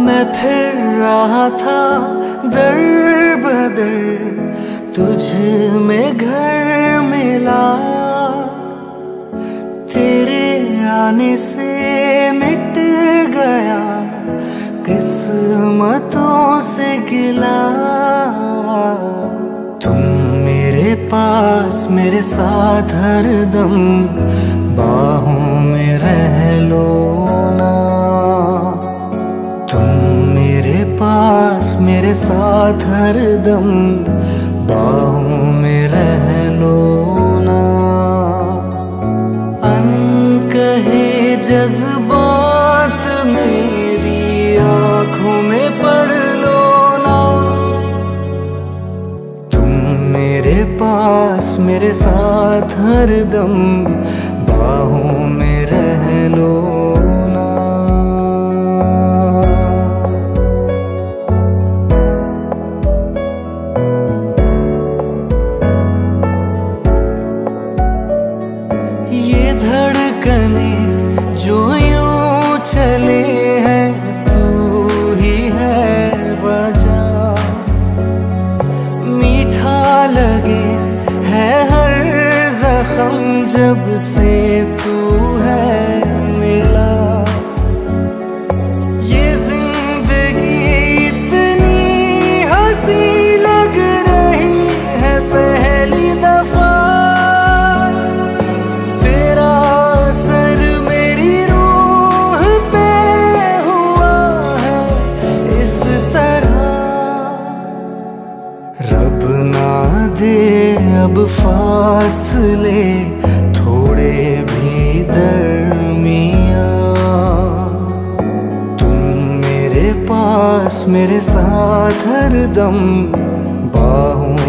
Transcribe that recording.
मैं फिर रहा था दर बदर, तुझ में घर मिला। तेरे आने से मिट गया, किस्मतों से गिला। तुम मेरे पास मेरे साथ हर दम, बाहों पास मेरे साथ हर दम, बाहों में रह लो ना। अन कहे जज्बात मेरी आँखों में पढ़ लो ना। तुम मेरे पास, मेरे साथ हर दम, बाहों में रह लो जख्म जब से तू है मिला। ये ज़िंदगी इतनी हँसी लग रही है पहली दफ़ा। तेरा असर मेरी रूह पे हुआ है इस तरह। रब ना दे अब फासले थोड़े भी दरमिया तुम मेरे पास मेरे साथ हर दम बाहों